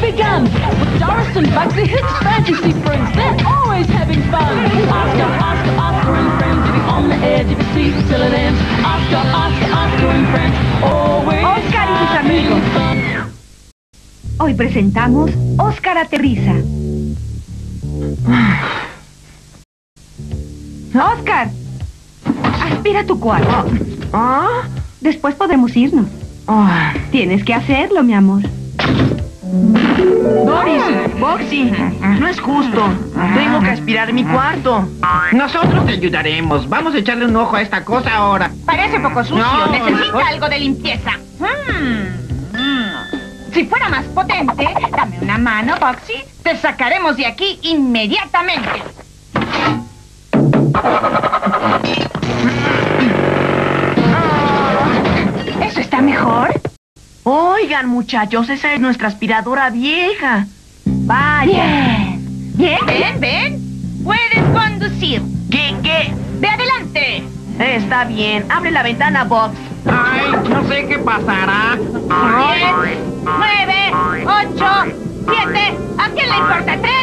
begun. With Doris and Bugsy, his fantasy friends, they're always having fun. Oscar, Oscar, Oscar and friends, living on the edge of your seat till it ends. Oscar, Oscar, Oscar and friends, always Oscar y sus having amigos. fun. Hoy presentamos Oscar Aterriza. Oscar, aspira tu cuarto. ¿Ah? Después podremos irnos. Ah. Tienes que hacerlo, mi amor. Doris, Boxy, no es justo. Tengo que aspirar mi cuarto. Nosotros te ayudaremos. Vamos a echarle un ojo a esta cosa ahora. Parece poco sucio. No, Necesita no. algo de limpieza. Hmm. Si fuera más potente, dame una mano, Boxy. Te sacaremos de aquí inmediatamente. Mejor? Oigan, muchachos, esa es nuestra aspiradora vieja. Vaya. Bien. Ven, ven. Puedes conducir. ¿Qué, qué? ¡De adelante! Está bien. Abre la ventana, Box. Ay, no sé qué pasará. Diez, nueve, ocho, siete. ¿A quién le importa? Tres,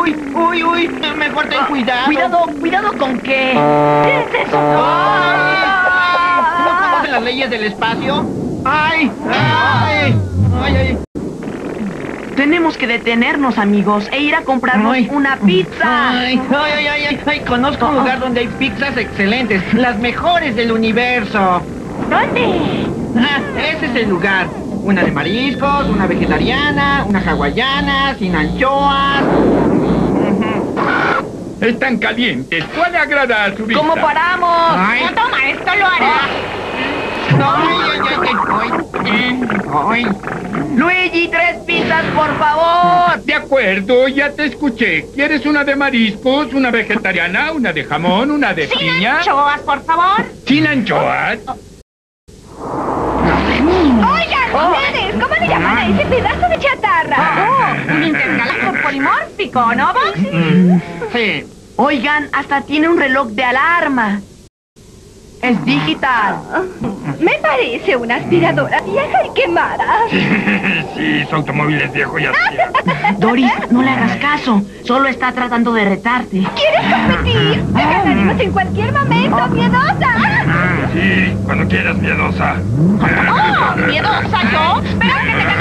Uy, uy, uy. Mejor ten cuidado. Cuidado, cuidado con qué. ¡Ay! ¿No conocen las leyes del espacio? ¡Ay! ¡Ay! ¡Ay, ay! Tenemos que detenernos, amigos, e ir a comprarnos Ay. una pizza. Ay, ay, ay, ay, ay, ay, conozco un lugar donde hay pizzas excelentes, las mejores del universo. ¿Dónde? Ah, ese es el lugar. Una de mariscos, una vegetariana, una hawaiana, sin anchoas. Están calientes. ¿Cuál agrada a su vista? ¿Cómo paramos? Ay, No, toma, esto lo hará. ay, ay, ay, ay. Luigi, tres pizzas, por favor. De acuerdo, ya te escuché. ¿Quieres una de mariscos, una vegetariana, una de jamón, una de Sin piña? anchoas, por favor. Sin anchoas. Oigan, ustedes, ¿cómo le llaman a ese pedazo de chatarra? Oh, un intergaláctico ¿no, Boxy? Sí. Oigan, hasta tiene un reloj de alarma. Es digital. Me parece una aspiradora vieja y quemada. sí, su automóvil es viejo y así. Doris, no le hagas caso. Solo está tratando de retarte. ¿Quieres competir? Te ganaremos en cualquier momento, miedosa. Sí, cuando quieras, miedosa. Oh, miedosa yo, que te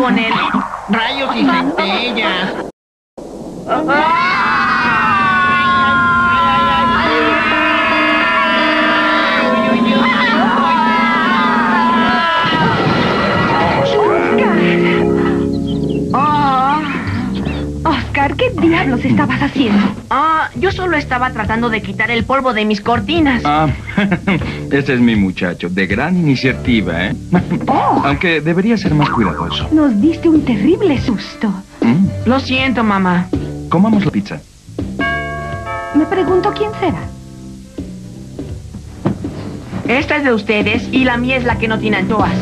con él. Rayos y centellas. Diablos estabas haciendo? ah, yo solo estaba tratando de quitar el polvo de mis cortinas. Ah, ese es mi muchacho, de gran iniciativa, ¿eh? Oh. Aunque debería ser más cuidadoso. Nos diste un terrible susto. ¿Mm? Lo siento, mamá. Comamos la pizza. Me pregunto quién será. Esta es de ustedes y la mía es la que no tiene anchoas.